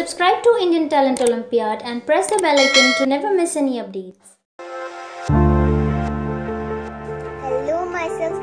Subscribe to Indian Talent Olympiad and press the bell icon to never miss any updates. Hello, myself